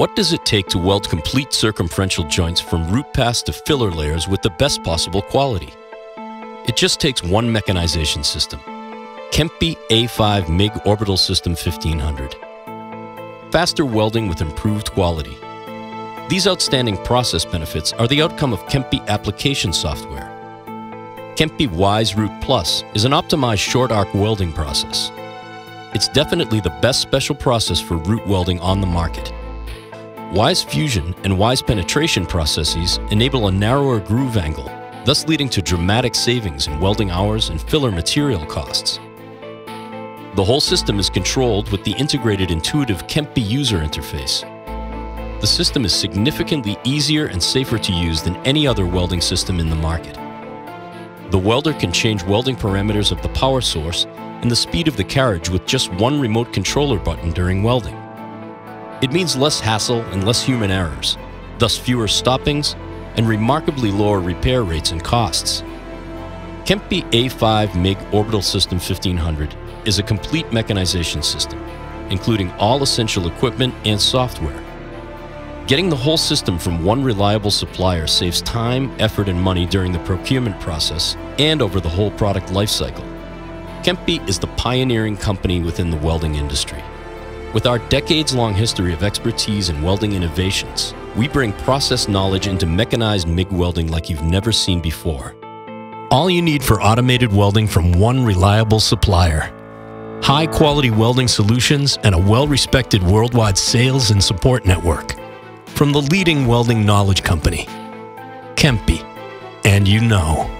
What does it take to weld complete circumferential joints from root pass to filler layers with the best possible quality? It just takes one mechanization system. Kemppi A5 MIG Orbital System 1500. Faster welding with improved quality. These outstanding process benefits are the outcome of Kemppi application software. Kemppi Wise Root Plus is an optimized short arc welding process. It's definitely the best special process for root welding on the market. Wise fusion and wise penetration processes enable a narrower groove angle, thus leading to dramatic savings in welding hours and filler material costs. The whole system is controlled with the integrated intuitive Kemppi user interface. The system is significantly easier and safer to use than any other welding system in the market. The welder can change welding parameters of the power source and the speed of the carriage with just one remote controller button during welding. It means less hassle and less human errors, thus fewer stoppings and remarkably lower repair rates and costs. Kemppi A5 MIG Orbital System 1500 is a complete mechanization system, including all essential equipment and software. Getting the whole system from one reliable supplier saves time, effort, and money during the procurement process and over the whole product lifecycle. Kemppi is the pioneering company within the welding industry. With our decades long history of expertise in welding innovations, we bring process knowledge into mechanized MIG welding like you've never seen before. All you need for automated welding from one reliable supplier. High quality welding solutions and a well respected worldwide sales and support network. From the leading welding knowledge company, Kemppi. And you know.